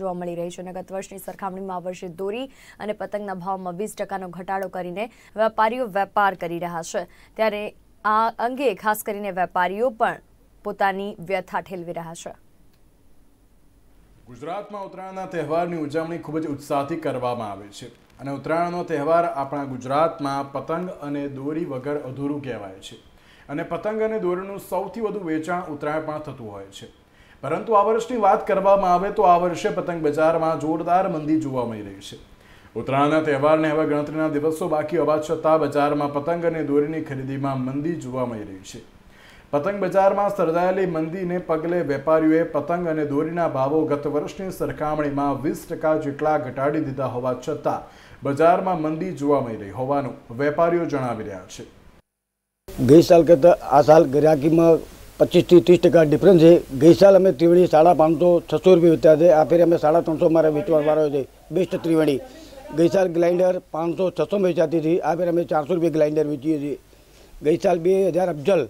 જોવા મળી રહી છે અને ગત વર્ષની સરખામણીમાં આ વર્ષે દોરી અને પતંગના ભાવમાં વીસ ટકાનો ઘટાડો કરીને વેપારીઓ વેપાર કરી રહ્યા છે. ત્યારે આ અંગે ખાસ કરીને વેપારીઓ પણ પોતાની વ્યથા ઠેલવી રહ્યા છે. ગુજરાતમાં ઉત્તરાયણના તહેવારની ઉજવણી ખૂબ જ ઉત્સાહથી કરવામાં આવે છે અને ઉત્તરાયણનો તહેવાર આપણા ગુજરાતમાં પતંગ અને દોરી વગર અધૂરું કહેવાય છે. અને પતંગ અને દોરીનું સૌથી વધુ વેચાણ ઉત્તરાયણ પણ થતું હોય છે. પરંતુ આ વર્ષની વાત કરવામાં આવે તો આ વર્ષે પતંગ બજારમાં જોરદાર મંદી જોવા મળી રહી છે. ઉત્તરાયણના તહેવારને હવે ગણતરીના દિવસો બાકી હોવા છતાં બજારમાં પતંગ અને દોરીની ખરીદીમાં મંદી જોવા મળી રહી છે. પતંગ બજારમાં સર્જાયેલી મંદીને પગલે વેપારીઓએ પતંગ અને દોરીના ભાવો ગત વર્ષની સરખામણીમાં વીસ ટકા જેટલા ઘટાડી દીધા હોવા છતાં બજારમાં મંદી જોવા મળી રહી હોવાનું વેપારીઓ જણાવી રહ્યા છે. ગઈ સાલ કરતાં આ સાલ ગ્રાહકીમાં પચીસથી ત્રીસ ટકા ડિફરન્સ છે. ગઈ સાલ અમે ત્રિવેણી સાડા પાંચસો, છસો રૂપિયા વેચ્યા છે. આ ફેર અમે સાડા ત્રણસો મારે વેચવા વાળો છે. બેસ્ટ ત્રિવેણી. ગઈ સાલ ગ્લાઇન્ડર પાંચસો, છસો વેચાતી હતી. આ ફેર અમે ચારસો રૂપિયા ગ્લાઇન્ડર વેચીએ છીએ. ગઈ સાલ બે હજાર અફજલ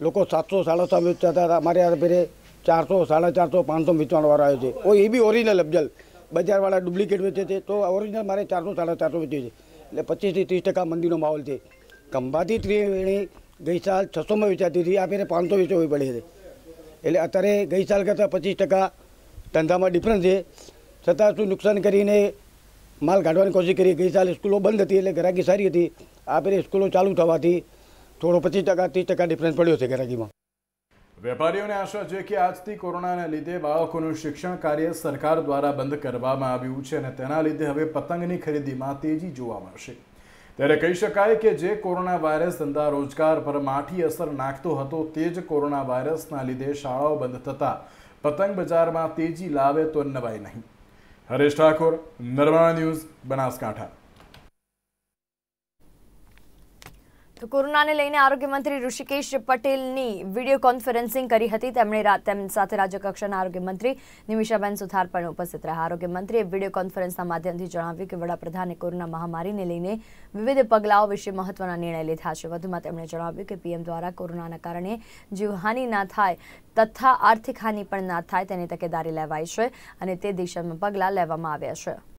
લોકો સાતસો સાડા સાત વેચતા હતા. અમારે આ ફેરે ચારસો સાડા ચારસો પાંચસો વેચવાનો વાળો આવ્યો છે. ઓ, એ બી ઓરિજિનલ અફજલ બજારવાળા ડુપ્લિકેટ વેચે છે. તો ઓરિજિનલ મારે ચારસો સાડા ચારસો વેચે છે. એટલે પચીસથી ત્રીસ ટકા મંદીનો માહોલ છે. ખંભાતી ત્રિવેણી ગઈ સાલ છસોમાં વેચાતી હતી. આ ફેરે પાંચસો વેચવી પડી હતી. એટલે અત્યારે ગઈ સાલ કરતાં પચીસ ટકા ધંધામાં ડિફરન્સ છે. છતાં શું નુકસાન કરીને માલ કાઢવાની કોશિશ કરી ગઈ સાલ સ્કૂલો બંધ હતી એટલે ગ્રાહકી સારી હતી. આ ફેરે સ્કૂલો ચાલુ થવાથી થોડો પચીસ ટકા, ત્રીસ ટકા ડિફરન્સ પડ્યો છે ગ્રાહકીમાં વેપારીઓને આશા છે કે આજથી કોરોનાના લીધે બાળકોનું શિક્ષણ કાર્ય સરકાર દ્વારા બંધ કરવામાં આવ્યું છે અને તેના લીધે હવે પતંગની ખરીદીમાં તેજી જોવા મળશે. ત્યારે કહી શકાય કે જે કોરોના વાયરસ ધંધા રોજગાર પર માઠી અસર નાખતો હતો, તે જ કોરોના વાયરસના લીધે શાળાઓ બંધ થતાં, પતંગ બજારમાં તેજી લાવે તો નવાય નહીં. હરેશ ઠાકોર નર્મદા ન્યૂઝ, બનાસકાંઠા. તો કોરોનાને લઈને આરોગ્ય મંત્રી ઋષિકેશ પટેલની વીડિયો કોન્ફરન્સિંગ કરી હતી. તેમણે તેમની સાથે રાજ્યકક્ષાના આરોગ્ય મંત્રી નિમિષાબેન સુથાર પણ ઉપસ્થિત રહ્યા. આરોગ્ય મંત્રીએ વીડિયો કોન્ફરન્સના માધ્યમથી જણાવ્યું કે વડાપ્રધાને કોરોના મહામારીને લઈને વિવિધ પગલાઓ વિશે મહત્વના નિર્ણય લીધા છે. વધુમાં તેમણે જણાવ્યું કે પીએમ દ્વારા કોરોનાના કારણે જીવહાનિ ના થાય તથા આર્થિક હાનિ પણ ના થાય તેની તકેદારી લેવાઈ છે અને તે દિશામાં પગલાં લેવામાં આવ્યા છે.